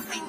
Oh,